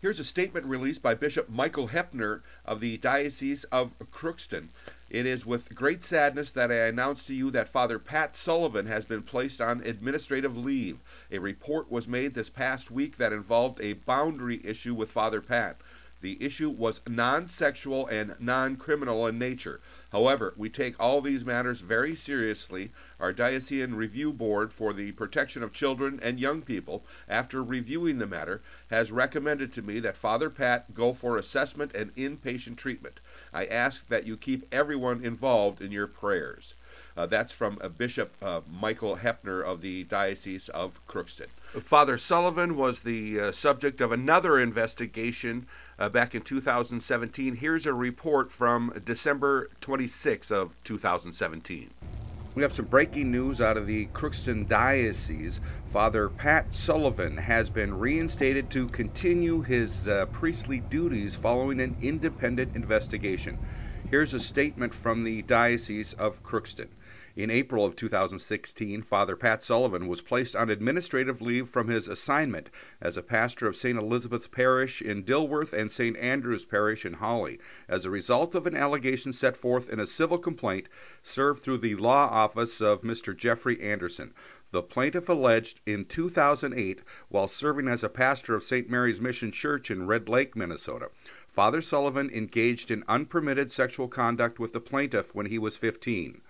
Here's a statement released by Bishop Michael Hoeppner of the Diocese of Crookston. It is with great sadness that I announce to you that Father Pat Sullivan has been placed on administrative leave. A report was made this past week that involved a boundary issue with Father Pat. The issue was non sexual and non criminal in nature. However, we take all these matters very seriously. Our Diocesan Review Board for the Protection of Children and Young People, after reviewing the matter, has recommended to me that Father Pat go for assessment and inpatient treatment. I ask that you keep everyone involved in your prayers. Uh, that's from uh, Bishop uh, Michael Hoeppner of the Diocese of Crookston. Father Sullivan was the uh, subject of another investigation uh, back in 2017. Here's a report from December 26 of 2017. We have some breaking news out of the Crookston Diocese. Father Pat Sullivan has been reinstated to continue his uh, priestly duties following an independent investigation. Here's a statement from the Diocese of Crookston. In April of 2016, Father Pat Sullivan was placed on administrative leave from his assignment as a pastor of St. Elizabeth's Parish in Dilworth and St. Andrew's Parish in Hawley as a result of an allegation set forth in a civil complaint served through the law office of Mr. Jeffrey Anderson. The plaintiff alleged in 2008, while serving as a pastor of St. Mary's Mission Church in Red Lake, Minnesota, Father Sullivan engaged in unpermitted sexual conduct with the plaintiff when he was 15.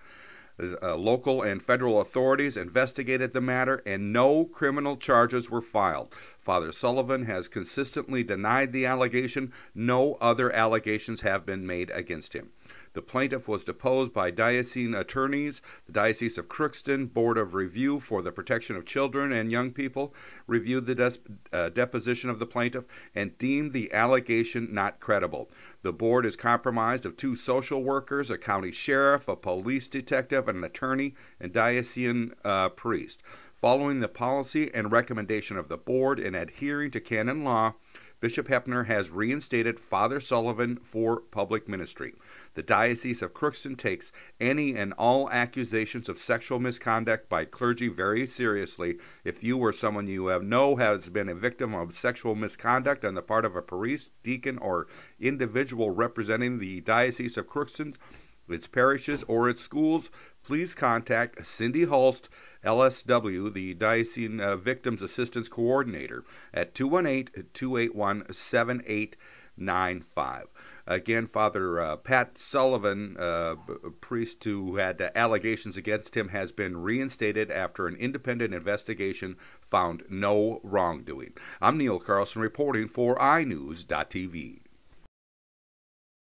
Uh, local and federal authorities investigated the matter and no criminal charges were filed. Father Sullivan has consistently denied the allegation. No other allegations have been made against him. The plaintiff was deposed by diocesan attorneys. The Diocese of Crookston Board of Review for the Protection of Children and Young People reviewed the des- uh, deposition of the plaintiff and deemed the allegation not credible. The board is comprised of two social workers, a county sheriff, a police detective, an attorney, and diocesan uh, priest. Following the policy and recommendation of the board and adhering to canon law, Bishop Hoeppner has reinstated Father Sullivan for public ministry. The Diocese of Crookston takes any and all accusations of sexual misconduct by clergy very seriously. If you or someone you have know has been a victim of sexual misconduct on the part of a priest, deacon, or individual representing the Diocese of Crookston, its parishes, or its schools, please contact Cindy Hulst LSW, the Diocesan uh, Victims Assistance Coordinator, at 218 281 7895. Again, Father uh, Pat Sullivan, uh, priest who had uh, allegations against him, has been reinstated after an independent investigation found no wrongdoing. I'm Neil Carlson reporting for iNewZ.TV.